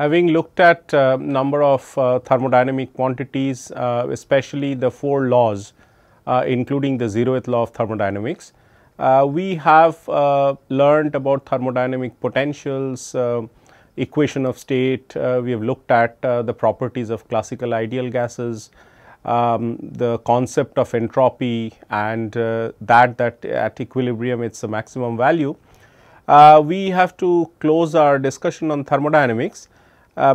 Having looked at uh, number of uh, thermodynamic quantities, uh, especially the four laws, uh, including the zeroth law of thermodynamics, uh, we have uh, learned about thermodynamic potentials, equation of state, we have looked at the properties of classical ideal gases, um, the concept of entropy and that that at equilibrium it is the maximum value. we have to close our discussion on thermodynamics uh,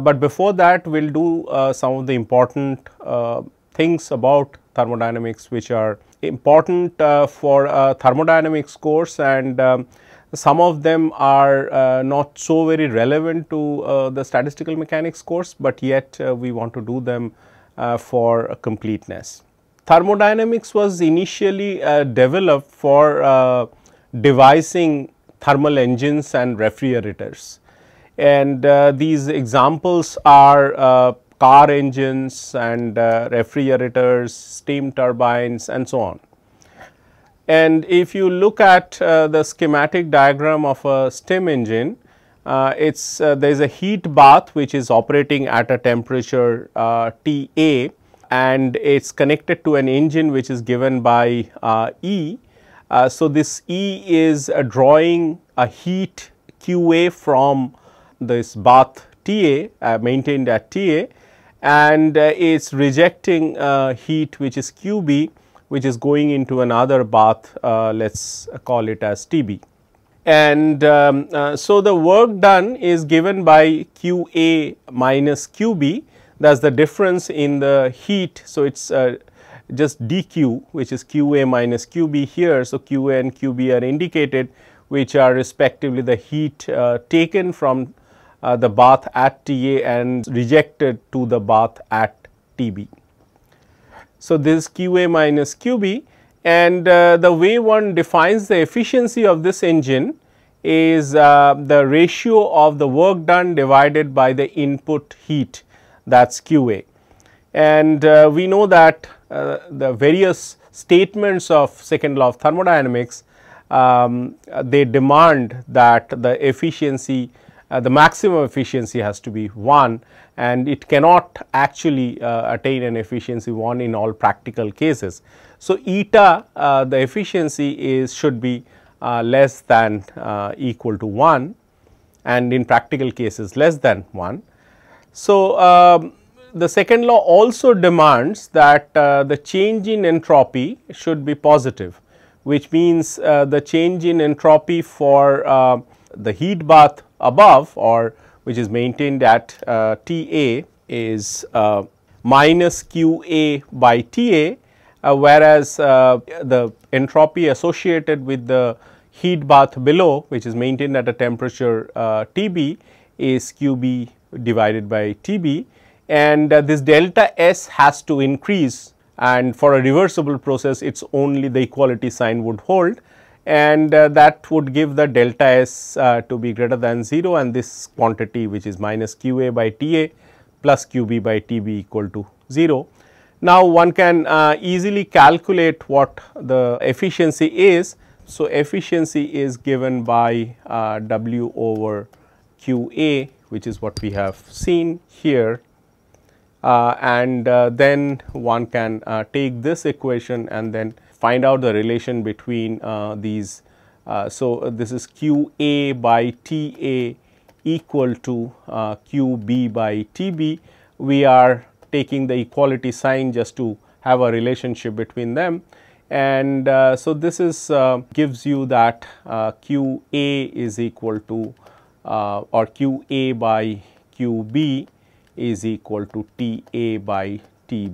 but before that we will do uh, some of the important uh, things about thermodynamics which are important uh, for thermodynamics course and um, some of them are uh, not so very relevant to uh, the statistical mechanics course, but yet we want to do them for completeness. Thermodynamics was initially developed for devising thermal engines and refrigerators and uh, these examples are uh, car engines and uh, refrigerators, steam turbines and so on. And if you look at uh, the schematic diagram of a steam engine, uh, it's uh, there is a heat bath which is operating at a temperature T A and it's connected to an engine which is given by E. so, this E is drawing a heat Q A from this bath TA uh, maintained at TA and uh, is rejecting uh, heat which is QB which is going into another bath uh, let us call it as TB. And um, uh, so, the work done is given by QA minus QB that is the difference in the heat. So, it is uh, just dq which is QA minus QB here. So, QA and QB are indicated which are respectively the heat taken from uh, the bath at TA and rejected to the bath at TB. So, this is QA minus QB and uh, the way one defines the efficiency of this engine is uh, the ratio of the work done divided by the input heat that is QA. And uh, we know that uh, the various statements of second law of thermodynamics um, they demand that the efficiency uh, the maximum efficiency has to be 1 and it cannot actually uh, attain an efficiency 1 in all practical cases. So, eta uh, the efficiency is should be uh, less than uh, equal to 1 and in practical cases less than 1. So, um, the second law also demands that uh, the change in entropy should be positive which means the change in entropy for the heat bath above or which is maintained at uh, T A is uh, minus Q A by T A, uh, whereas uh, the entropy associated with the heat bath below which is maintained at a temperature uh, T B is Q B divided by T B. And uh, this delta S has to increase and for a reversible process it is only the equality sign would hold and uh, that would give the delta S uh, to be greater than 0 and this quantity which is minus q a by T a plus q b by T b equal to 0. Now, one can uh, easily calculate what the efficiency is. So, efficiency is given by uh, W over q a which is what we have seen here uh, and uh, then one can take this equation and then find out the relation between uh, these. Uh, so, uh, this is q a by t a equal to uh, q b by t b. We are taking the equality sign just to have a relationship between them and uh, so this is uh, gives you that q a is equal to or q a by q b is equal to t a by t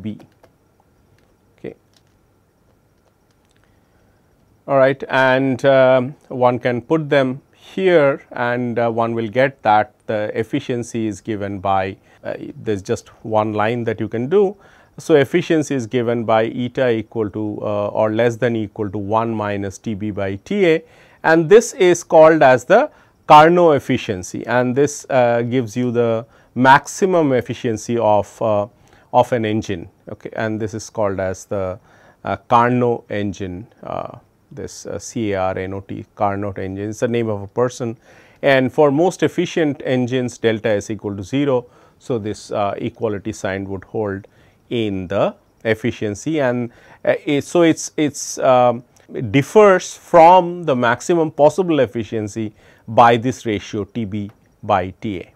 all right and um, one can put them here and uh, one will get that the efficiency is given by uh, there is just one line that you can do. So, efficiency is given by eta equal to uh, or less than equal to 1 minus T b by T a and this is called as the Carnot efficiency and this uh, gives you the maximum efficiency of, uh, of an engine okay and this is called as the uh, Carnot engine this uh, CAR NOT Carnot engine is the name of a person and for most efficient engines delta S equal to 0. So, this uh, equality sign would hold in the efficiency and uh, it, so it's it's um, differs from the maximum possible efficiency by this ratio T b by T a.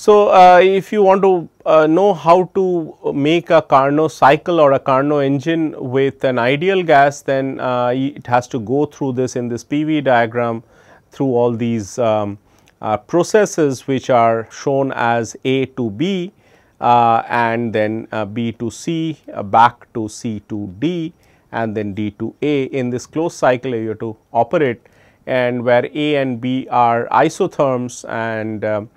So, uh, if you want to uh, know how to make a Carnot cycle or a Carnot engine with an ideal gas, then uh, it has to go through this in this PV diagram through all these um, uh, processes which are shown as A to B uh, and then uh, B to C back to C to D and then D to A. In this closed cycle you have to operate and where A and B are isotherms and um,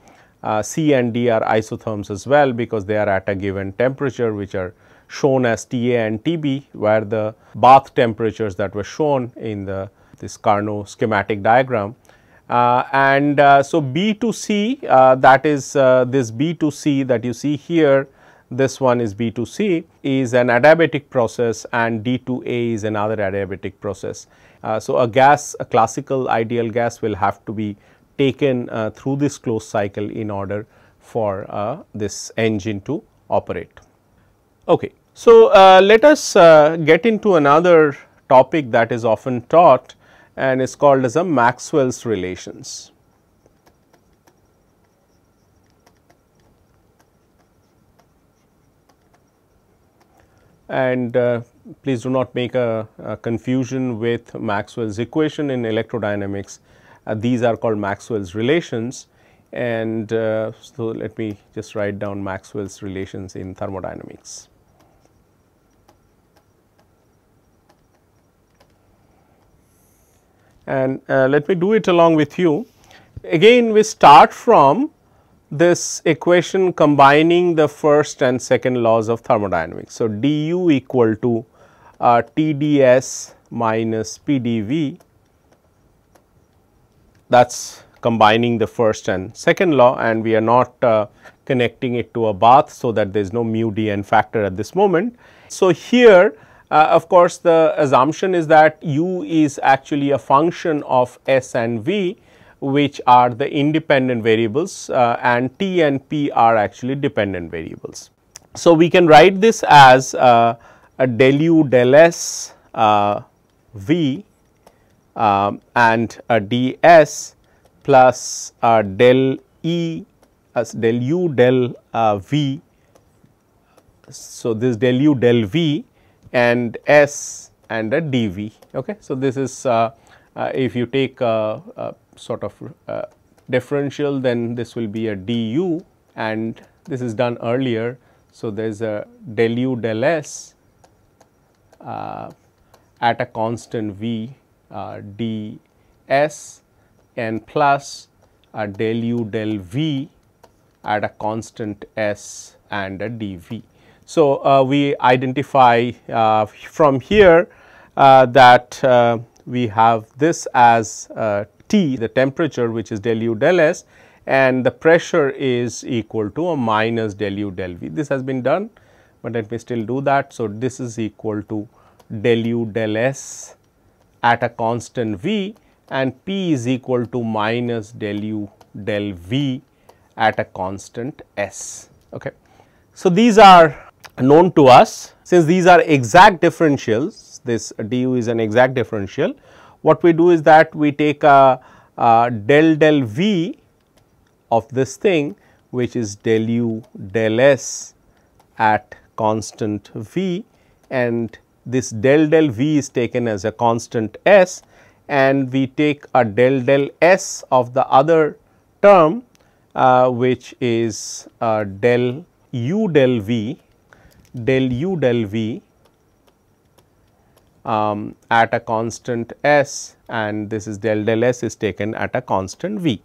uh, C and D are isotherms as well because they are at a given temperature which are shown as T A and T B where the bath temperatures that were shown in the this Carnot schematic diagram. Uh, and uh, so, B to C uh, that is uh, this B to C that you see here this one is B to C is an adiabatic process and D to A is another adiabatic process. So, a gas a classical ideal gas will have to be taken uh, through this closed cycle in order for uh, this engine to operate. Okay. So, uh, let us get into another topic that is often taught and is called as a Maxwell's relations. And uh, please do not make a, a confusion with Maxwell's equation in electrodynamics these are called Maxwell's relations and uh, so let me just write down Maxwell's relations in thermodynamics. And uh, let me do it along with you. Again we start from this equation combining the first and second laws of thermodynamics. So, du equal to uh, TdS minus PdV that is combining the first and second law and we are not uh, connecting it to a bath. So, that there is no mu dn factor at this moment. So, here uh, of course, the assumption is that u is actually a function of s and v which are the independent variables uh, and t and p are actually dependent variables. So, we can write this as uh, a del u del s uh, v and a ds plus uh, del E as del u del uh, v. So, this del u del v and s and a dv. Okay. So, this is uh, uh if you take a, a sort of uh, differential then this will be a du and this is done earlier. So, there is a del u del s uh, at a constant v uh, d s and plus del u del v at a constant s and a dv. So, uh, we identify uh, from here uh, that uh, we have this as uh, T the temperature which is del u del s and the pressure is equal to a minus del u del v. This has been done, but let me still do that. So, this is equal to del u del s at a constant v and p is equal to minus del u del v at a constant s. Okay. So, these are known to us since these are exact differentials this du is an exact differential what we do is that we take a, a del del v of this thing which is del u del s at constant v and this del del v is taken as a constant s and we take a del del s of the other term uh, which is uh, del u del v del u del v um, at a constant s and this is del del s is taken at a constant v.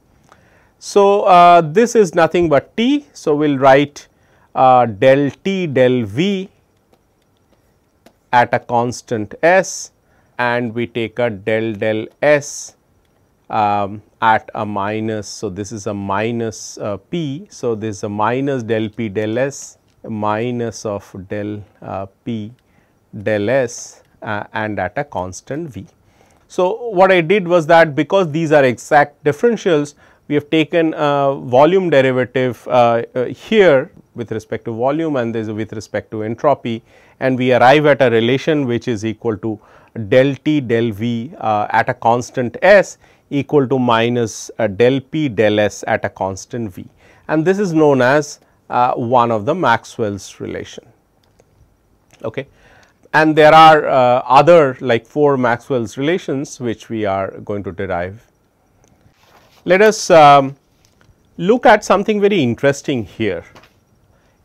So, uh, this is nothing but t. So, we will write uh, del t del v at a constant s and we take a del del s um, at a minus. So, this is a minus uh, p. So, this is a minus del p del s minus of del uh, p del s uh, and at a constant v. So, what I did was that because these are exact differentials, we have taken a volume derivative uh, uh, here with respect to volume and there is with respect to entropy and we arrive at a relation which is equal to del T del V uh, at a constant S equal to minus uh, del P del S at a constant V and this is known as uh, one of the Maxwell's relation. Okay. And there are uh, other like 4 Maxwell's relations which we are going to derive. Let us um, look at something very interesting here.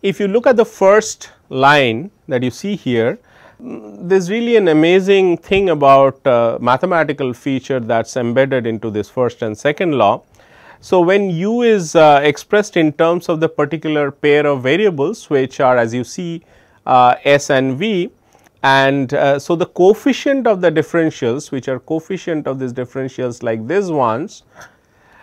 If you look at the first line that you see here, there is really an amazing thing about uh, mathematical feature that is embedded into this first and second law. So, when u is uh, expressed in terms of the particular pair of variables which are as you see uh, s and v and uh, so the coefficient of the differentials which are coefficient of these differentials like these ones,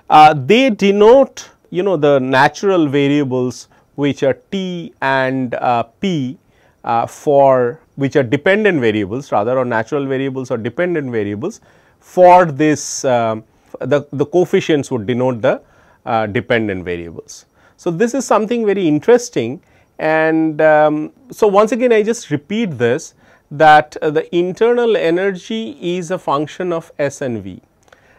uh, they denote you know the natural variables which are t and uh, p uh, for which are dependent variables rather or natural variables or dependent variables for this um, the, the coefficients would denote the uh, dependent variables. So, this is something very interesting and um, so once again I just repeat this that uh, the internal energy is a function of S and V.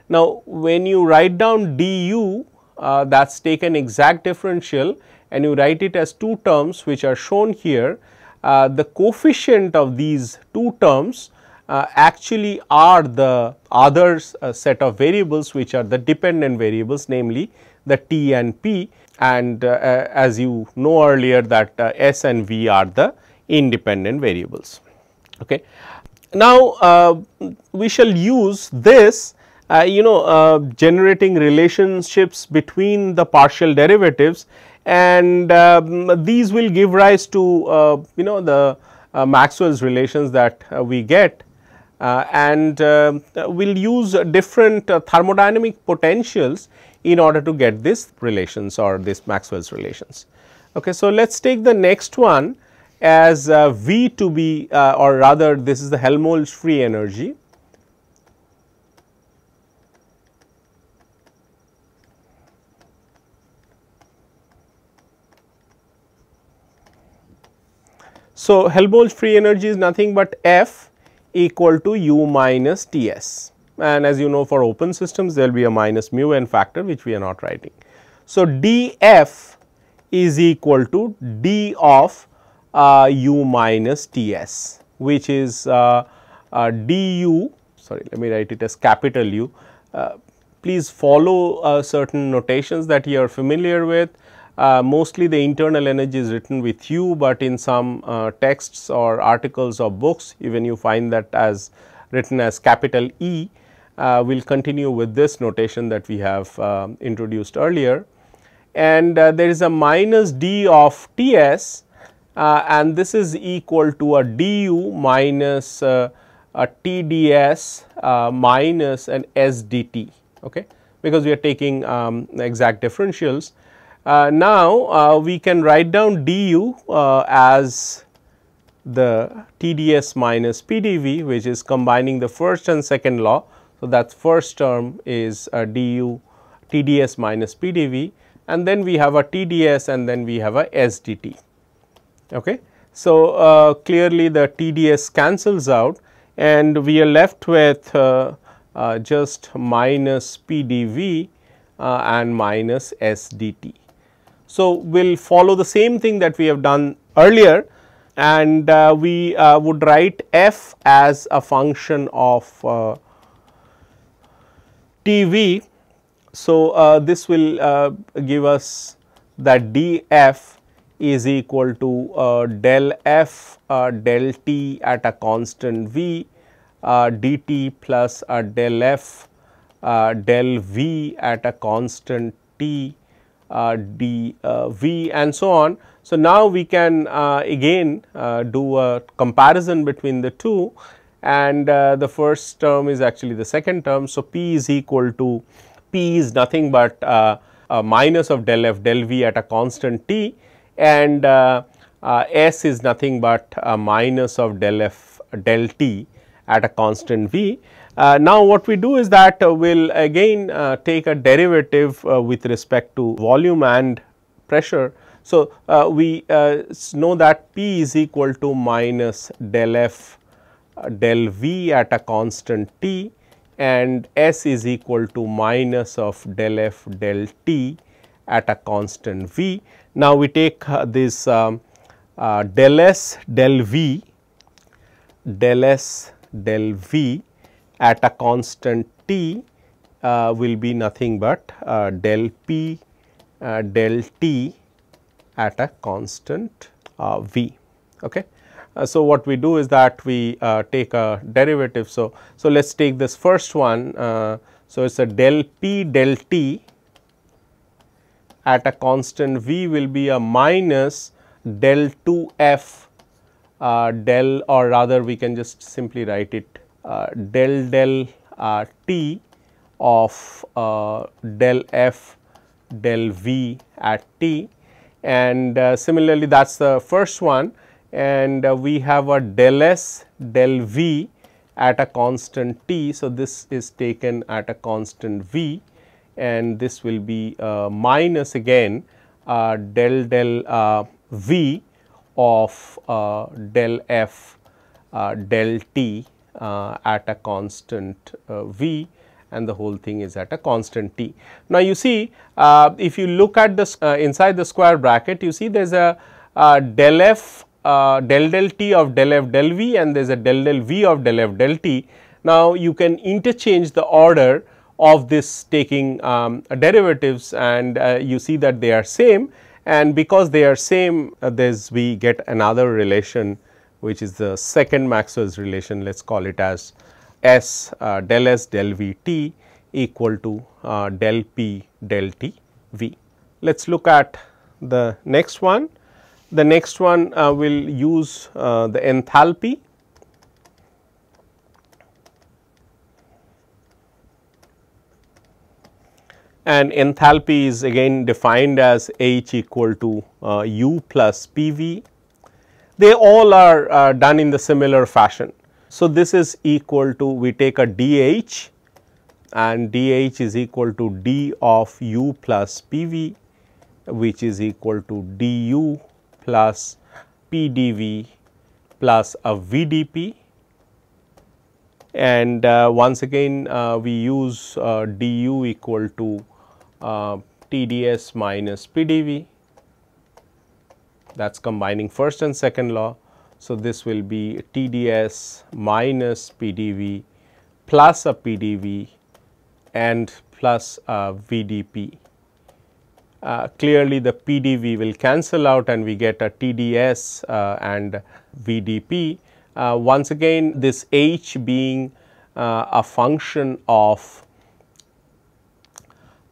Now, when you write down du uh, that is taken exact differential and you write it as two terms which are shown here, uh, the coefficient of these two terms uh, actually are the other uh, set of variables which are the dependent variables namely the t and p and uh, uh, as you know earlier that uh, s and v are the independent variables. Okay. Now, we shall use this you know generating relationships between the partial derivatives and um, these will give rise to you know the Maxwell's relations that we get uh, and uh, we will use different uh, thermodynamic potentials in order to get these relations or this Maxwell's relations. Okay, so, let us take the next one as V to be or rather this is the Helmholtz free energy. So, Helmholtz free energy is nothing but F equal to u minus T s and as you know for open systems there will be a minus mu n factor which we are not writing. So, d f is equal to d of uh, u minus T s which is uh, uh, du sorry let me write it as capital U. Uh, please follow uh, certain notations that you are familiar with uh, mostly the internal energy is written with u, but in some uh, texts or articles or books even you find that as written as capital E. Uh, we will continue with this notation that we have uh, introduced earlier and uh, there is a minus d of T s and this is equal to a du minus a T d s minus an s d t okay because we are taking um, exact differentials now, uh, we can write down du uh, as the TdS minus PdV which is combining the first and second law. So, that first term is du TdS minus PdV and then we have a TdS and then we have a SDT. Okay. So, uh, clearly the TdS cancels out and we are left with uh, uh, just minus PdV and minus SDT. So, we will follow the same thing that we have done earlier and uh, we uh, would write f as a function of uh, TV. So, uh, this will uh, give us that df is equal to uh, del f del t at a constant v dt plus del f del v at a constant t uh, d uh, v and so on. So, now we can uh, again do a comparison between the two and the first term is actually the second term. So, p is equal to p is nothing but minus of del f del v at a constant t and s is nothing but minus of del f del t at a constant v Uh, now, what we do is that uh, we will again uh, take a derivative uh, with respect to volume and pressure. So, uh, we uh, know that P is equal to minus del F del V at a constant T and S is equal to minus of del F del T at a constant V. Now, we take this um, del S del V del S del V at a constant t uh, will be nothing but uh, del p uh, del t at a constant uh, v. Okay. Uh, so, what we do is that we uh, take a derivative. So, so let us take this first one. so, it is a del p del t at a constant v will be a minus del 2 f del or rather we can just simply write it del del uh, t of uh, del f del v at t. And similarly that is the first one. And we have a del s del v at a constant t. So, this is taken at a constant v. And this will be uh, minus again uh, del del uh, v of del f del t. uh, at a constant uh, v and the whole thing is at a constant t. Now, you see uh, if you look at the inside the square bracket you see there is a del f del del t of del f del v and there is a del del v of del f del t. Now, you can interchange the order of this taking um, derivatives and uh, you see that they are same and because they are same uh, there is we get another relation which is the second Maxwell's relation let us call it as S uh, del S del V t equal to uh, del P del T V. Let us look at the next one. The next one uh, will use uh, the enthalpy and enthalpy is again defined as H equal to uh, U plus P V they all are uh, done in the similar fashion. So, this is equal to we take a dH and dH is equal to d of u plus PV which is equal to du plus PdV plus a VdP and uh, once again uh, we use uh, du equal to uh, TdS minus PdV that is combining first and second law. So, this will be TDS minus PDV plus a PDV and plus a VDP. Uh, clearly, the PDV will cancel out and we get a TDS uh, and VDP. Uh, once again this H being uh, a function of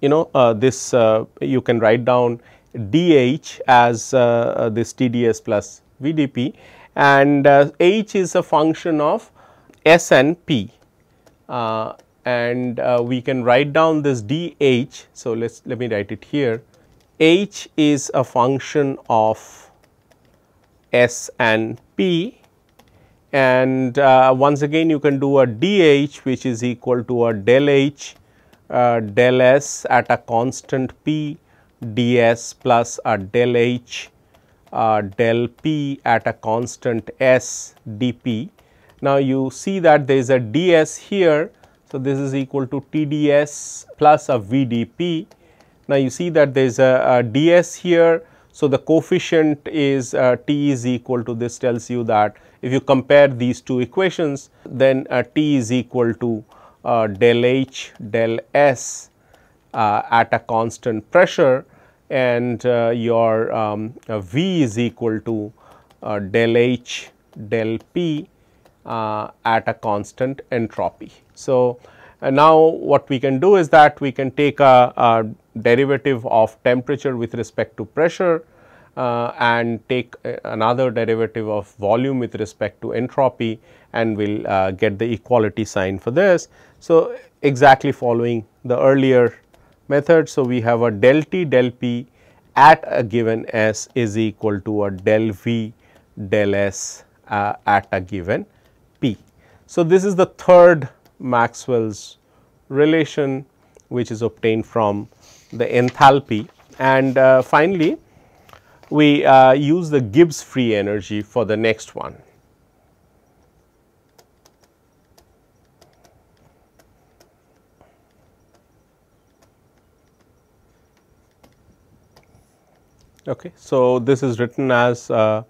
you know uh, this uh, you can write down dH as uh, uh this TDS plus VDP and uh, H is a function of S and P. Uh, and uh, we can write down this dH. So, let us let me write it here. H is a function of S and P. And uh, once again you can do a dH which is equal to a del H del S at a constant P ds plus a del h uh, del p at a constant s dp. Now, you see that there is a ds here. So, this is equal to TDS plus a VDP. Now, you see that there is a, a ds here. So, the coefficient is uh, t is equal to this tells you that if you compare these two equations then uh, t is equal to uh, del h del s at a constant pressure and uh, your um, uh, V is equal to uh, del H del P uh, at a constant entropy. So, uh, now what we can do is that we can take a, a derivative of temperature with respect to pressure uh, and take another derivative of volume with respect to entropy and we will get the equality sign for this. So, exactly following the earlier method. So, we have a del t del p at a given s is equal to a del v del s uh, at a given p. So, this is the third Maxwell's relation which is obtained from the enthalpy and uh, finally, we uh, use the Gibbs free energy for the next one. Okay. So, this is written as uh,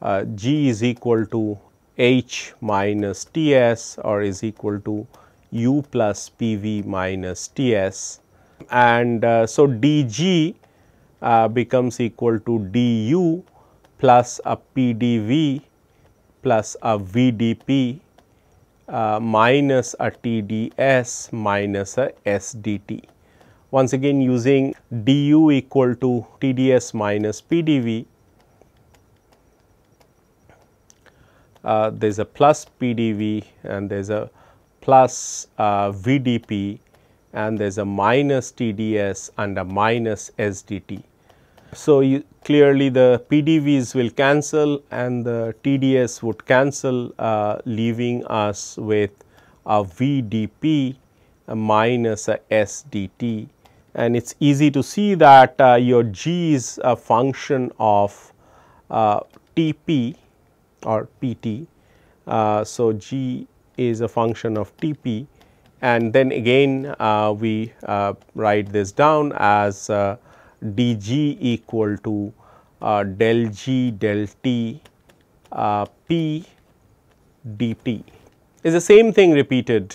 uh, G is equal to H minus T s or is equal to U plus P v minus T s and uh, so d g uh, becomes equal to d u plus a p d v plus a v d p uh, minus a t d s minus a s d t once again using du equal to TDS minus PDV, uh, there is a plus PDV and there is a plus uh, VDP and there is a minus TDS and a minus SDT. So, you, clearly the PDVs will cancel and the TDS would cancel uh, leaving us with a VDP minus a SDT and it is easy to see that uh, your g is a function of uh, Tp or Pt. Uh, so, g is a function of Tp and then again uh, we uh, write this down as uh, dg equal to del g del t p dt is the same thing repeated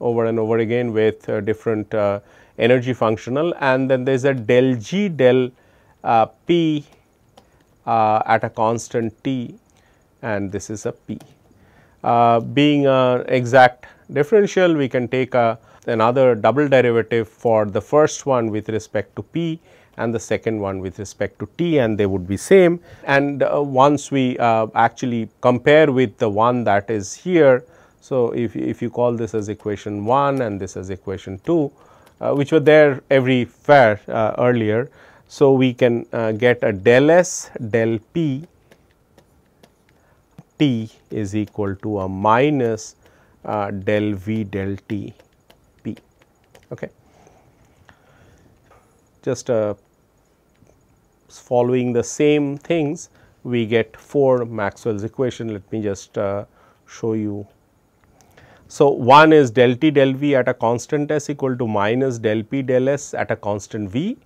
over and over again with different energy functional and then there is a del g del uh, p uh, at a constant t and this is a p. Uh, being a exact differential we can take a another double derivative for the first one with respect to p and the second one with respect to t and they would be same and uh, once we uh, actually compare with the one that is here. So, if, if you call this as equation 1 and this as equation 2 uh, which were there everywhere uh, earlier. So, we can uh, get a del S del P T is equal to a minus del V del T P. Okay. Just following the same things we get 4 Maxwell's equation. Let me just uh, show you so, one is del t del v at a constant s equal to minus del p del s at a constant v.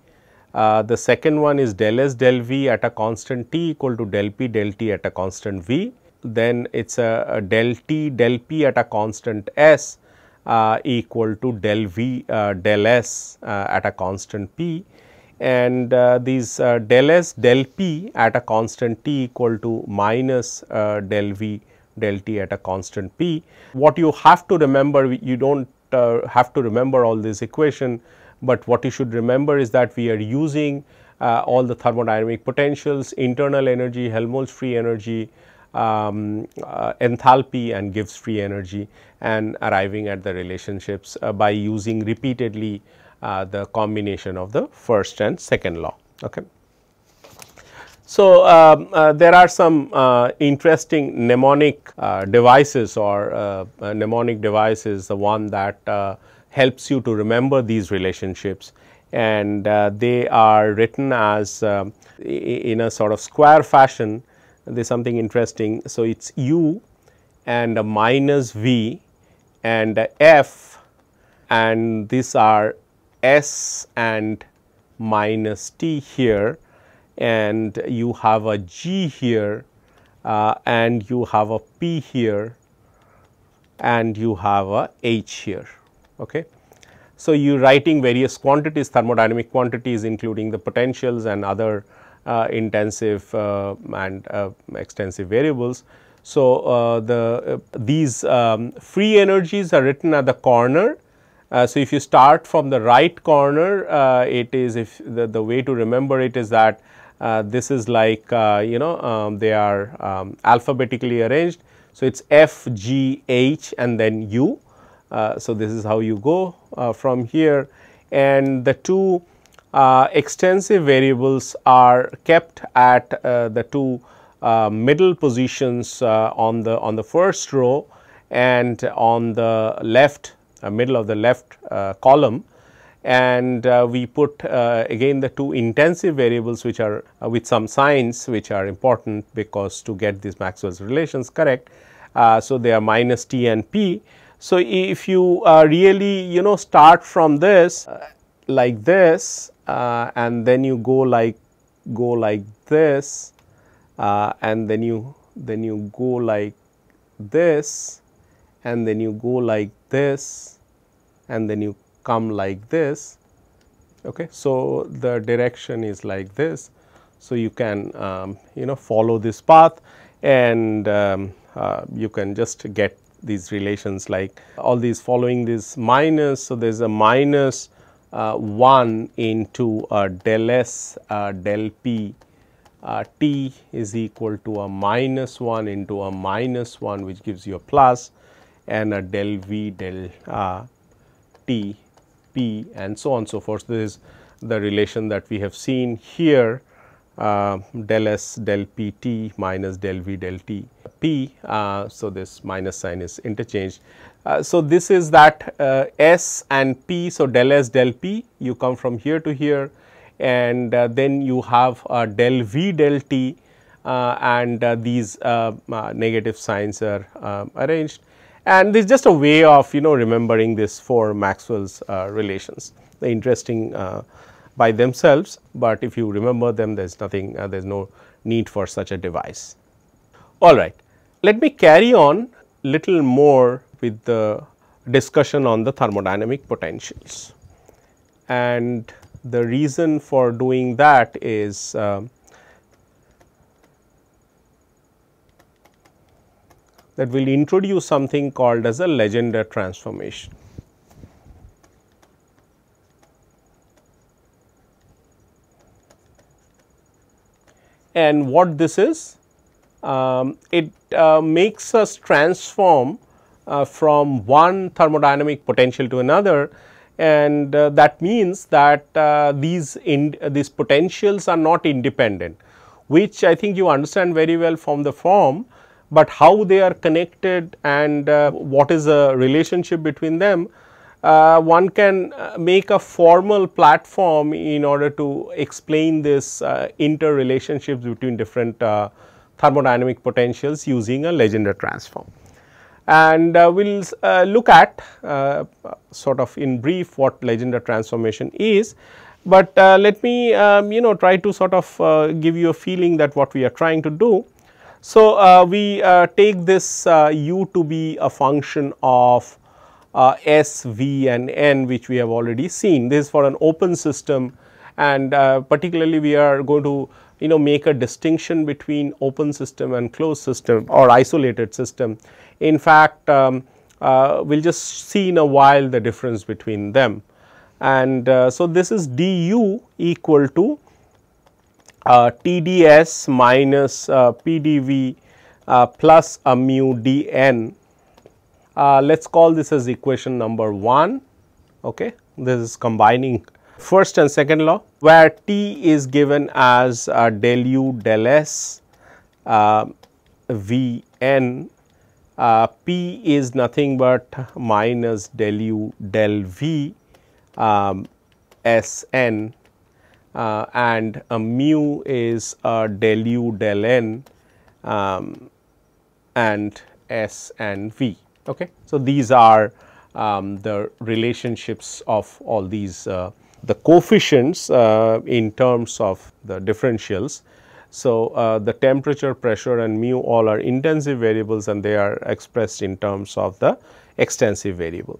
Uh, the second one is del s del v at a constant t equal to del p del t at a constant v. Then it is a, a, del t del p at a constant s uh, equal to del v uh, del s uh, at a constant p and uh, these uh, del s del p at a constant t equal to minus del v del t at a constant p. What you have to remember, you do not uh, have to remember all this equation, but what you should remember is that we are using uh, all the thermodynamic potentials, internal energy, Helmholtz free energy, um, uh, enthalpy and Gibbs free energy and arriving at the relationships uh, by using repeatedly uh, the combination of the first and second law. Okay. So, um, uh, there are some uh, interesting mnemonic uh, devices or uh, uh, mnemonic devices, the one that uh, helps you to remember these relationships. And they are written as um, in a sort of square fashion. There is something interesting. So, it is u and a minus v and a f. And these are s and minus t here and you have a G here uh, and you have a P here and you have a H here. Okay. So, you're writing various quantities thermodynamic quantities including the potentials and other uh, intensive uh, and uh, extensive variables. So, uh, the uh, these um, free energies are written at the corner. so, if you start from the right corner, it is if the, the way to remember it is that uh, this is like uh, you know um, they are um, alphabetically arranged. So, it is F, G, H and then U. Uh, so, this is how you go uh, from here and the two uh, extensive variables are kept at uh, the two middle positions on the on the first row and on the left uh, middle of the left uh, column and uh, we put uh, again the two intensive variables which are uh, with some signs which are important because to get these Maxwell's relations correct. Uh, so, they are minus t and p. So, if you really you know start from this like this and then you go like go like this and then you then you go like this and then you go like this and then you come like this. Okay. So, the direction is like this. So, you can um, you know follow this path and um, uh, you can just get these relations like all these following this minus. So, there is a minus uh, 1 into a del s uh, del p uh, t is equal to a minus 1 into a minus 1 which gives you a plus and a del v del uh, t p and so on so forth. This is the relation that we have seen here uh, del s del p t minus del v del t p. Uh, so, this minus sign is interchanged. Uh, so, this is that uh, s and p. So, del s del p you come from here to here and uh, then you have del v del t uh, and these negative signs are arranged and this is just a way of you know remembering this for Maxwell's uh, relations. The interesting uh, by themselves, but if you remember them there is nothing uh, there is no need for such a device. All right. Let me carry on little more with the discussion on the thermodynamic potentials. And the reason for doing that is that will introduce something called as a Legendre transformation. And what this is? Um, it uh, makes us transform uh, from one thermodynamic potential to another and uh, that means that uh, these in, these potentials are not independent which I think you understand very well from the form but how they are connected and uh, what is the relationship between them, uh, one can uh, make a formal platform in order to explain this uh, interrelationships between different uh, thermodynamic potentials using a Legendre transform. And uh, we will uh, look at sort of in brief what Legendre transformation is, but let me um, you know try to sort of give you a feeling that what we are trying to do so, uh, we uh, take this uh, u to be a function of uh, s, v and n which we have already seen. This is for an open system and uh, particularly we are going to you know make a distinction between open system and closed system or isolated system. In fact, um, uh, we will just see in a while the difference between them. And so, this is du equal to TDS minus uh, PDV uh, plus a mu dn. Uh, let us call this as equation number 1. Okay. This is combining first and second law where T is given as uh, del u del s uh, V n P is nothing but minus del u del V um, S n uh, and a mu is del u del n um, and s and v. Okay. So, these are um, the relationships of all these uh, the coefficients uh, in terms of the differentials. So, uh, the temperature, pressure and mu all are intensive variables and they are expressed in terms of the extensive variable.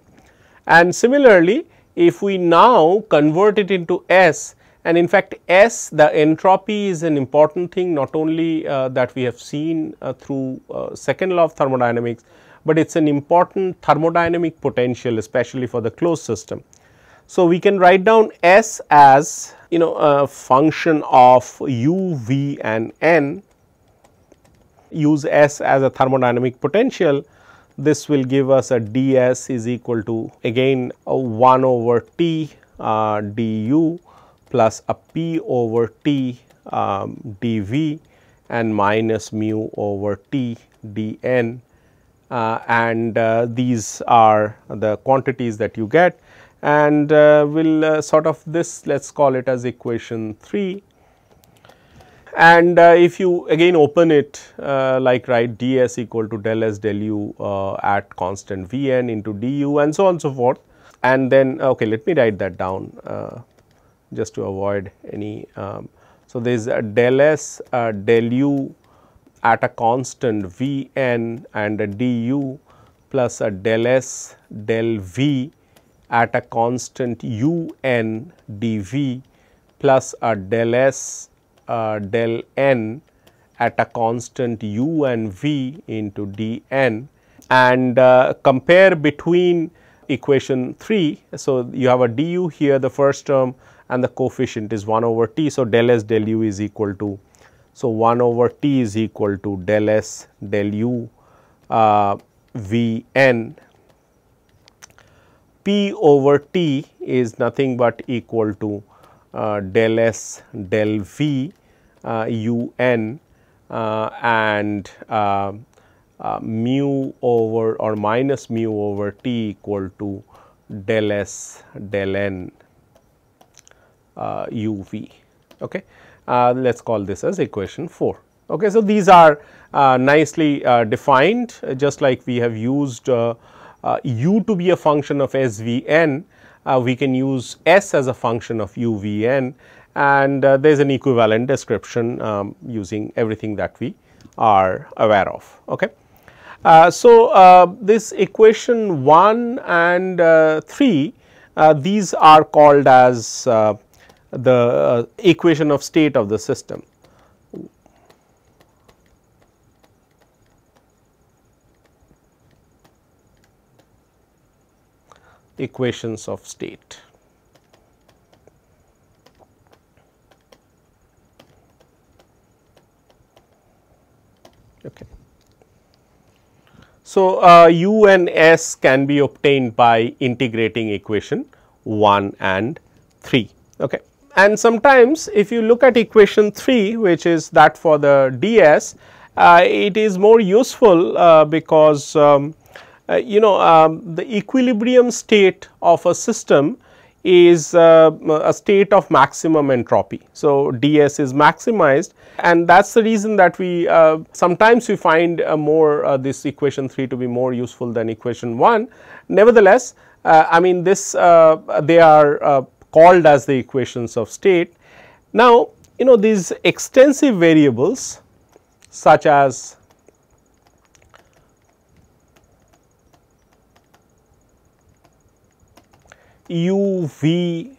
And similarly, if we now convert it into S, and in fact, S the entropy is an important thing not only uh, that we have seen uh, through uh, second law of thermodynamics, but it is an important thermodynamic potential especially for the closed system. So, we can write down S as you know a function of u, v and n. Use S as a thermodynamic potential. This will give us a ds is equal to again 1 over t uh, du plus a p over t um, dv and minus mu over t dn. Uh, and uh, these are the quantities that you get. And uh, we will uh, sort of this let us call it as equation 3 and uh, if you again open it uh, like write ds equal to del s del u at constant vn into du and so on so forth. And then okay let me write that down just to avoid any um, so there is a del s del u at a constant Vn and a du plus a del s del v at a constant un dv plus a del s uh, del n at a constant u and v into dn and uh, compare between equation 3. So, you have a du here the first term and the coefficient is 1 over t. So, del s del u is equal to so, 1 over t is equal to del s del u uh, v n p over t is nothing but equal to uh, del s del v uh, u n uh, and uh, uh, mu over or minus mu over t equal to del s del n u v. Okay uh, let us call this as equation 4. Okay. So, these are uh, nicely uh, defined just like we have used uh, uh, u to be a function of svn, uh, we can use s as a function of uvn and there is an equivalent description um, using everything that we are aware of. Okay. so, this equation 1 and 3 these are called as the uh, equation of state of the system. equations of state. Okay. So, uh, u and s can be obtained by integrating equation 1 and 3. Okay and sometimes if you look at equation 3 which is that for the ds uh, it is more useful uh, because um, uh, you know um, the equilibrium state of a system is uh, a state of maximum entropy. So, ds is maximized and that is the reason that we uh, sometimes we find more uh, this equation 3 to be more useful than equation 1. Nevertheless, I mean this they are called as the equations of state. Now, you know these extensive variables such as u, v,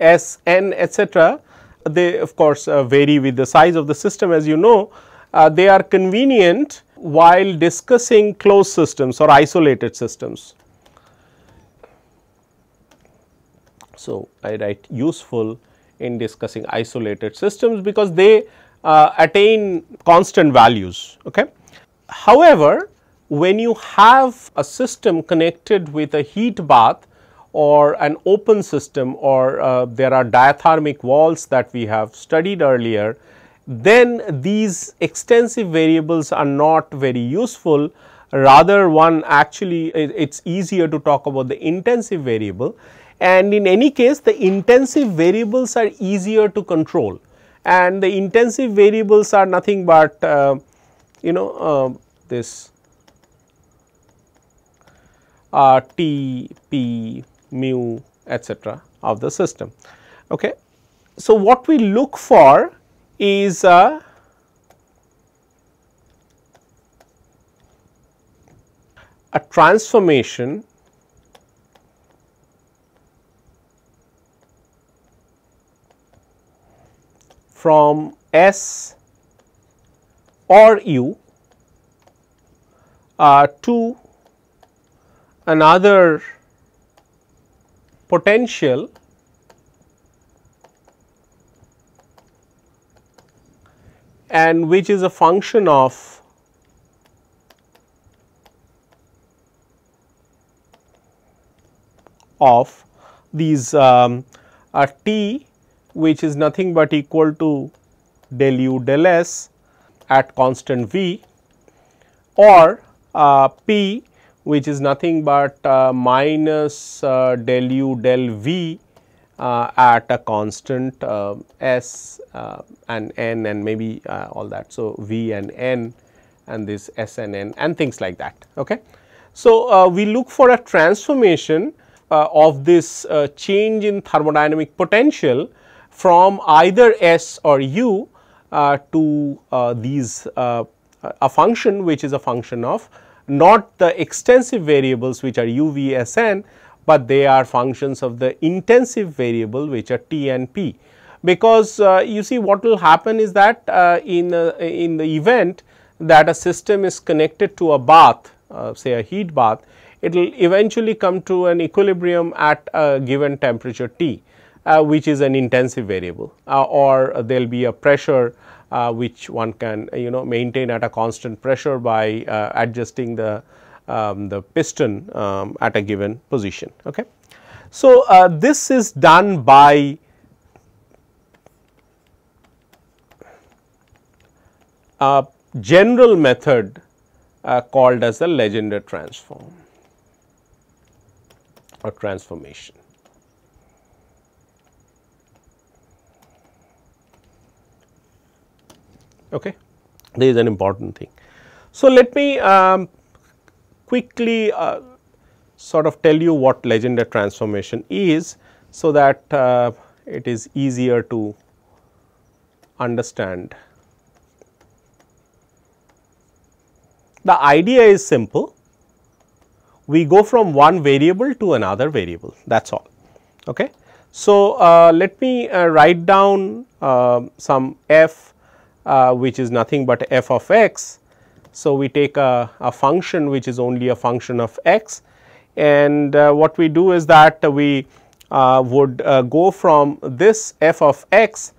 s, n etcetera, they of course uh, vary with the size of the system as you know, uh, they are convenient while discussing closed systems or isolated systems. So, I write useful in discussing isolated systems because they uh, attain constant values. Okay. However, when you have a system connected with a heat bath or an open system or uh, there are diathermic walls that we have studied earlier, then these extensive variables are not very useful rather one actually it is easier to talk about the intensive variable and in any case the intensive variables are easier to control and the intensive variables are nothing but uh, you know uh, this uh, T, P, mu etcetera of the system. Okay. So, what we look for is a a transformation from S or U uh, to another potential and which is a function of of these um, t which is nothing but equal to del u del s at constant v or uh, p which is nothing but uh, minus uh, del u del v uh, at a constant uh, s uh, and n and maybe all that. So, v and n and this s and n and things like that. Okay. So, we look for a transformation of this change in thermodynamic potential from either s or u to these a function which is a function of not the extensive variables which are u, v, s, n, but they are functions of the intensive variable which are t and p. Because uh, you see what will happen is that uh, in, uh, in the event that a system is connected to a bath uh, say a heat bath, it will eventually come to an equilibrium at a given temperature T, uh, which is an intensive variable uh, or there will be a pressure uh, which one can you know maintain at a constant pressure by uh, adjusting the, um, the piston um, at a given position. Okay. So, uh, this is done by a general method uh, called as the Legendre transform or transformation. Okay. This is an important thing. So, let me um, quickly uh, sort of tell you what Legendre transformation is, so that uh, it is easier to understand. The idea is simple, we go from one variable to another variable that is all. Okay. So, uh, let me uh, write down uh, some f uh, which is nothing but f of x. So, we take a, a function which is only a function of x and uh, what we do is that we uh, would uh, go from this f of x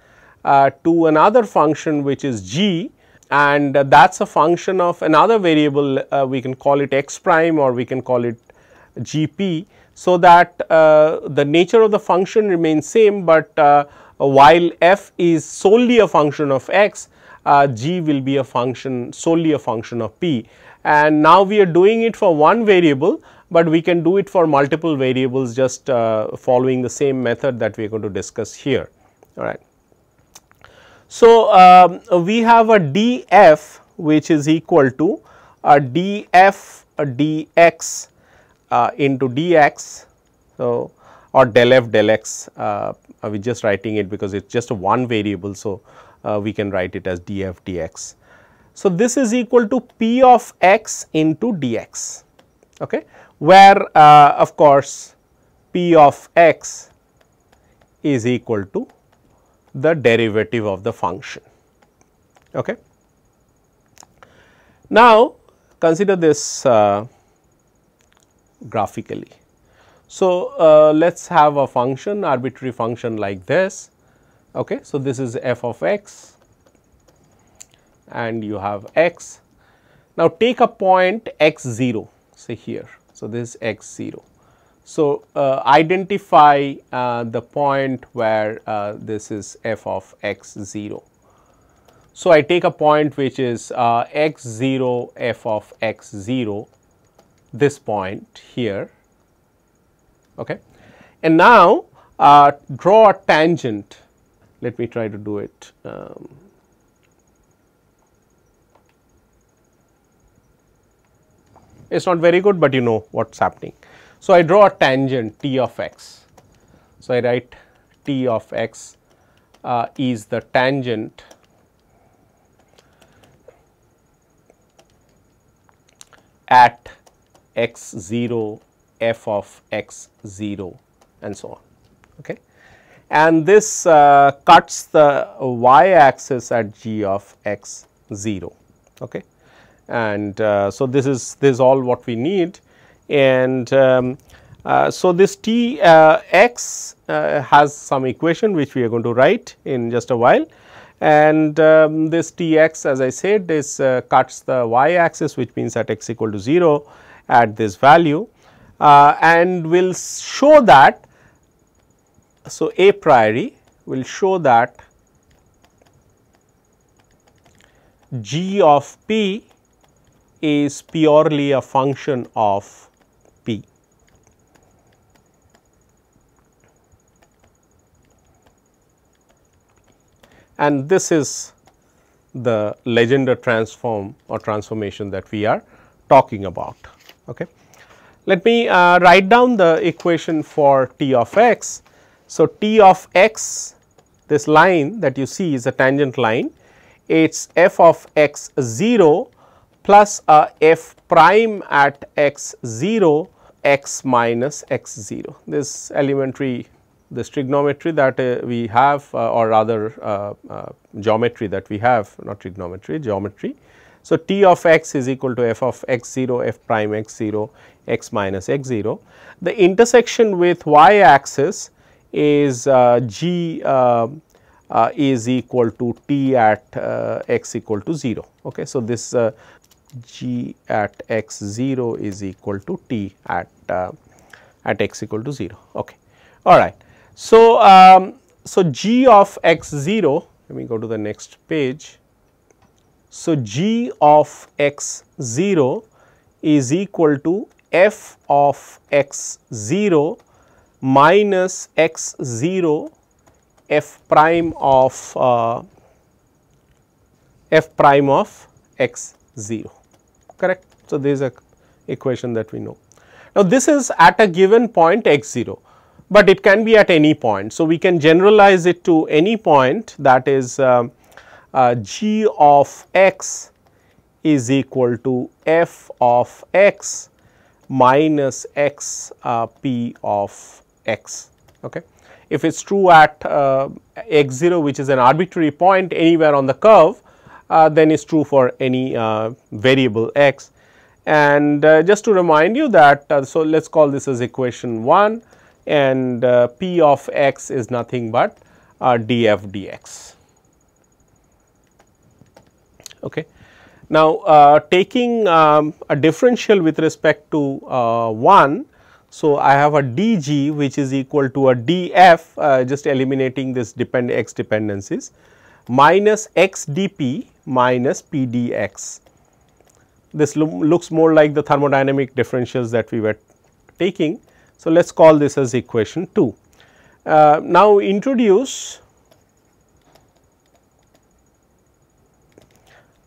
uh, to another function which is g and that is a function of another variable we can call it x prime or we can call it gp. So, that the nature of the function remains same, but while f is solely a function of x uh, g will be a function solely a function of p and now we are doing it for one variable, but we can do it for multiple variables just uh, following the same method that we are going to discuss here all right. So, um, we have a df which is equal to a df dx uh, into dx. So, or del f del x uh, we just writing it because it is just a one variable. So, uh, we can write it as df dx. So, this is equal to p of x into dx okay, where uh, of course, p of x is equal to the derivative of the function. Okay. Now, consider this uh, graphically. So, uh, let us have a function arbitrary function like this Okay. So, this is f of x and you have x. Now, take a point x 0 say here. So, this is x 0. So, uh, identify uh, the point where uh, this is f of x 0. So, I take a point which is uh, x 0 f of x 0 this point here okay. and now uh, draw a tangent let me try to do it. Um, it is not very good, but you know what is happening. So, I draw a tangent t of x. So, I write t of x uh, is the tangent at x 0 f of x 0 and so on. Okay and this uh, cuts the y axis at g of x 0 okay? And uh, so this is this is all what we need. And um, uh, so this t uh, x uh, has some equation which we are going to write in just a while. And um, this t x as I said this uh, cuts the y axis which means at x equal to 0 at this value. And we will show that so, a priori will show that g of p is purely a function of p. And this is the Legendre transform or transformation that we are talking about. Okay. Let me uh, write down the equation for t of x. So, t of x this line that you see is a tangent line it is f of x 0 plus a f prime at x 0 x minus x 0. This elementary this trigonometry that uh, we have uh, or rather uh, uh geometry that we have not trigonometry geometry. So, t of x is equal to f of x 0 f prime x 0 x minus x 0. The intersection with y axis is uh, g uh, uh, is equal to t at x equal to 0. Okay. So, this g at x 0 is equal to t at at x equal to 0. Okay. All right. So, um, so g of x 0 let me go to the next page. So, g of x 0 is equal to f of x 0 minus x 0 f prime of uh, f prime of x 0 correct. So, this is a equation that we know. Now, this is at a given point x 0, but it can be at any point. So, we can generalize it to any point that is uh, uh, g of x is equal to f of x minus x uh, p of x. Okay. If it is true at uh, x 0 which is an arbitrary point anywhere on the curve, uh, then it is true for any uh, variable x. And uh, just to remind you that, uh, so let us call this as equation 1 and uh, p of x is nothing but df dx. Okay. Now, taking um, a differential with respect to 1, so, I have a dg which is equal to a df uh, just eliminating this depend x dependencies minus x dp minus p dx. This lo looks more like the thermodynamic differentials that we were taking. So, let us call this as equation 2. Uh, now, introduce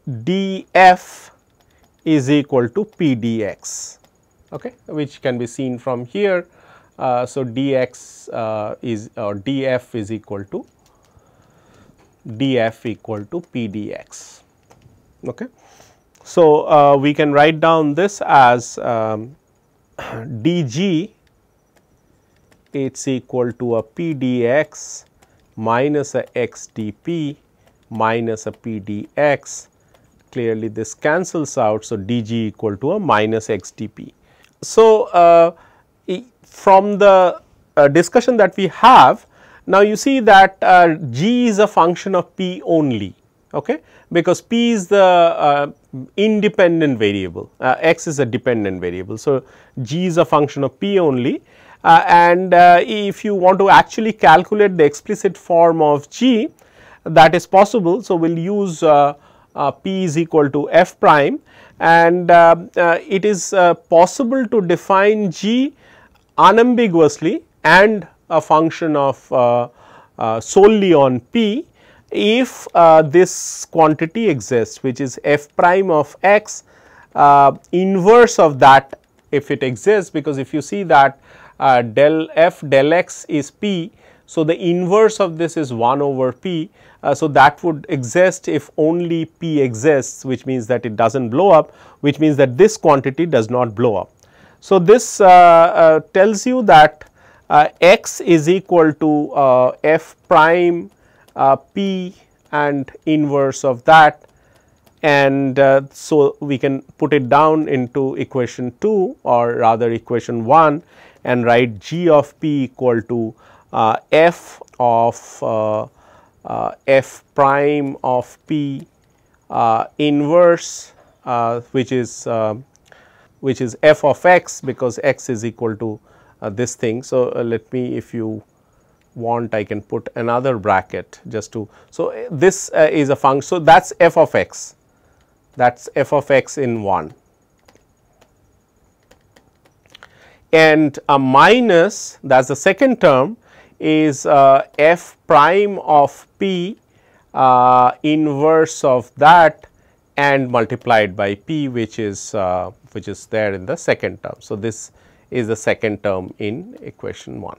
df is equal to p dx okay, which can be seen from here. Uh, so, dx uh, is or df is equal to df equal to p dx. Okay. So, uh, we can write down this as um, dg it's equal to a p dx minus a x dp minus a p dx clearly this cancels out. So, dg equal to a minus x dp. So, uh, from the uh, discussion that we have now you see that uh, g is a function of p only okay because p is the uh, independent variable uh, x is a dependent variable. So, g is a function of p only uh, and if you want to actually calculate the explicit form of g that is possible. So, we will use p is equal to f prime and uh, uh, it is uh, possible to define g unambiguously and a function of uh, uh, solely on p if uh, this quantity exists which is f prime of x inverse of that if it exists. Because if you see that del f del x is p so, the inverse of this is 1 over p. Uh, so, that would exist if only p exists which means that it does not blow up which means that this quantity does not blow up. So, this uh, uh, tells you that uh, x is equal to uh, f prime uh, p and inverse of that and so we can put it down into equation 2 or rather equation 1 and write g of p equal to Uh, f of uh, uh, f prime of p uh, inverse uh, which is um, which is f of x because x is equal to this thing. So, let me if you want I can put another bracket just to. So, this is a function. So, that is f of x that is f of x in 1 and a minus that is the second term is uh, f prime of p uh, inverse of that and multiplied by p which is uh, which is there in the second term. So, this is the second term in equation 1.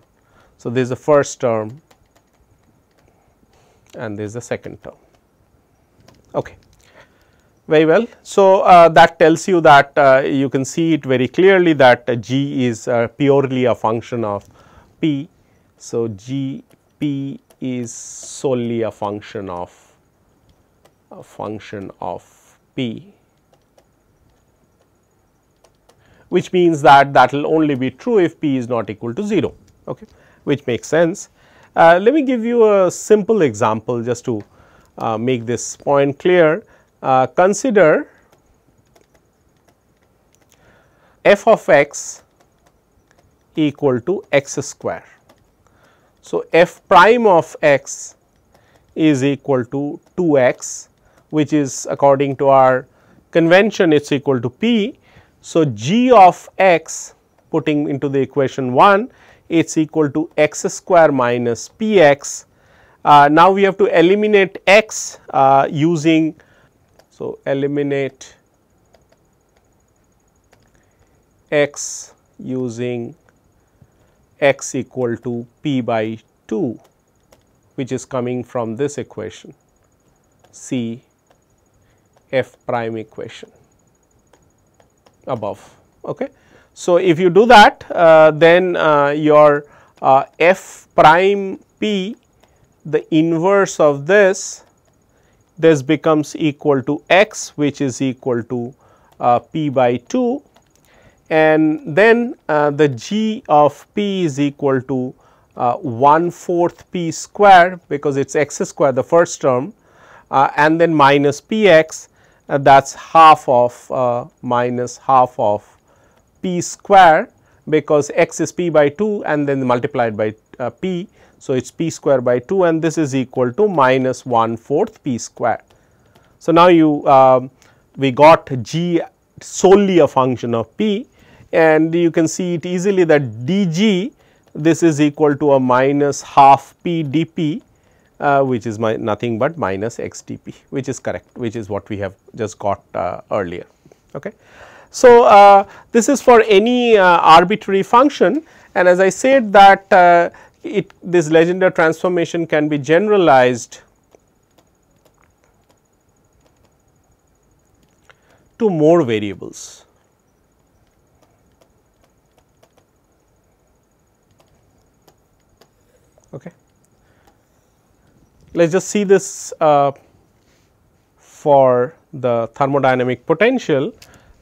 So, this is the first term and this is the second term. Okay. Very well. So, uh, that tells you that uh, you can see it very clearly that g is uh, purely a function of p. So, g p is solely a function of a function of p which means that that will only be true if p is not equal to 0 okay which makes sense. Uh, let me give you a simple example just to uh, make this point clear. Uh, consider f of x equal to x square. So, f prime of x is equal to 2 x which is according to our convention it is equal to p. So, g of x putting into the equation 1 it is equal to x square minus p x. Uh, now, we have to eliminate x uh, using so, eliminate x using x equal to p by 2 which is coming from this equation C f prime equation above. Okay. So, if you do that uh, then uh, your uh, f prime p the inverse of this this becomes equal to x which is equal to uh, p by 2 and then uh, the g of p is equal to uh, 1 fourth p square because it is x square the first term uh, and then minus p x uh, that is half of uh, minus half of p square because x is p by 2 and then multiplied by p so, it is p square by 2 and this is equal to minus 1 fourth p square. So, now you uh, we got g solely a function of p and you can see it easily that dg this is equal to a minus half p dp uh, which is my nothing but minus x dp which is correct which is what we have just got uh, earlier. Okay. So, uh, this is for any uh, arbitrary function and as I said that uh, it this Legendre transformation can be generalized to more variables. Okay. Let us just see this uh, for the thermodynamic potential.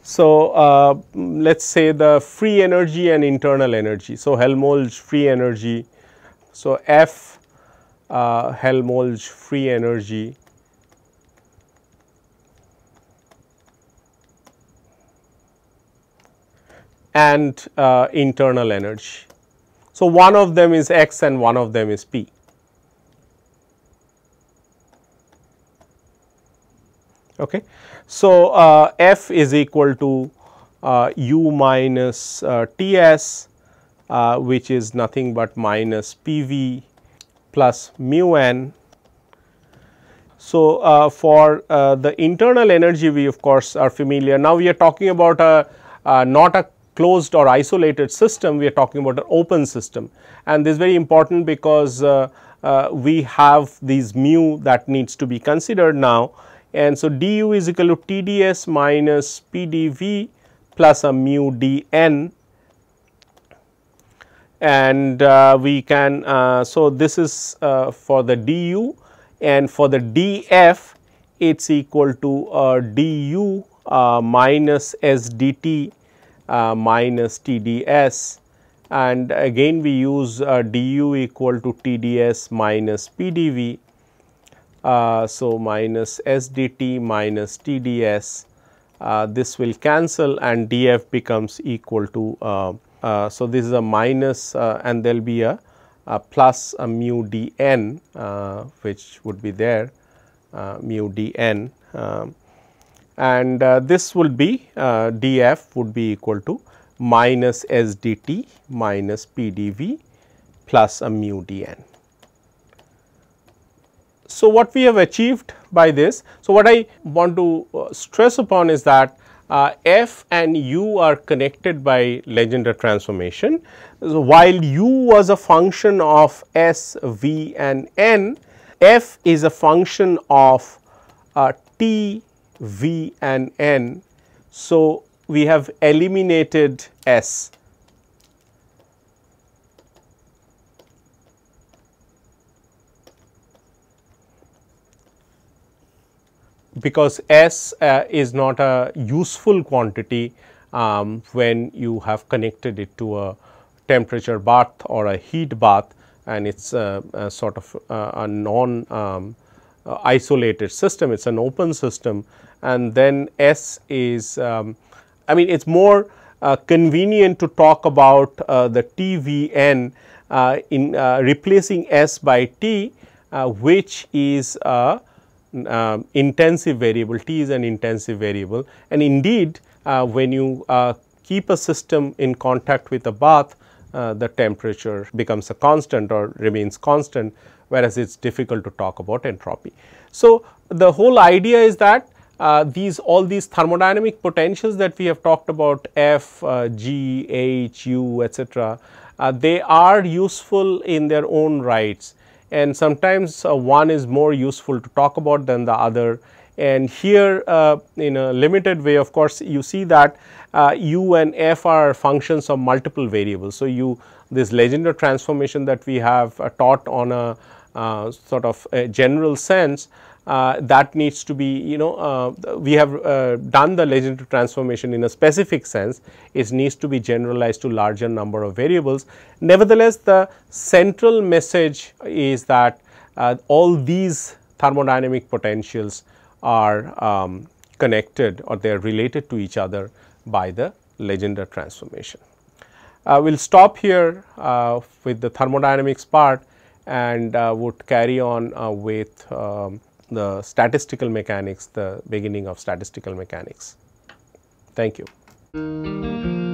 So, uh, let us say the free energy and internal energy. So, Helmholtz free energy so, F uh, Helmholtz free energy and uh, internal energy. So, one of them is x and one of them is p. Okay. So, uh, F is equal to uh, u minus uh, T s uh, which is nothing but minus P v plus mu n. So, uh, for uh, the internal energy we of course are familiar. Now, we are talking about a uh, not a closed or isolated system, we are talking about an open system. And this is very important because uh, uh, we have these mu that needs to be considered now. And so du is equal to TdS minus PdV plus a mu dn and uh, we can uh, so this is uh, for the du. And for the df it is equal to uh, du uh, minus sdt minus tds and again we use du equal to tds minus pdv so minus sdt minus tds this will cancel and df becomes equal to uh, so, this is a minus uh, and there will be a, a, plus a mu d n uh, which would be there mu d n. Um, and uh, this will be uh, df would be equal to minus s dt minus p dv plus a mu dn. So, what we have achieved by this, so what I want to uh, stress upon is that uh, f and u are connected by Legendre transformation. So, while u was a function of s, v and n, f is a function of uh, t, v and n. So, we have eliminated s because S uh, is not a useful quantity um, when you have connected it to a temperature bath or a heat bath and it is a, a, sort of uh, a non um, uh, isolated system, it is an open system. And then S is um, I mean it is more uh, convenient to talk about uh, the TVN uh, in replacing S by T which is a uh, intensive variable, T is an intensive variable. And indeed uh, when you uh, keep a system in contact with a bath, uh, the temperature becomes a constant or remains constant whereas it is difficult to talk about entropy. So, the whole idea is that uh, these all these thermodynamic potentials that we have talked about F, uh, G, H, U etc., they are useful in their own rights and sometimes uh, one is more useful to talk about than the other. And here uh, in a limited way of course, you see that uh, u and f are functions of multiple variables. So, you this Legendre transformation that we have uh, taught on a uh, sort of a general sense uh, that needs to be you know uh, we have uh, done the Legendre transformation in a specific sense it needs to be generalized to larger number of variables. Nevertheless, the central message is that all these thermodynamic potentials are um, connected or they are related to each other by the Legendre transformation. Uh, we will stop here uh, with the thermodynamics part and would carry on with um, the statistical mechanics, the beginning of statistical mechanics. Thank you.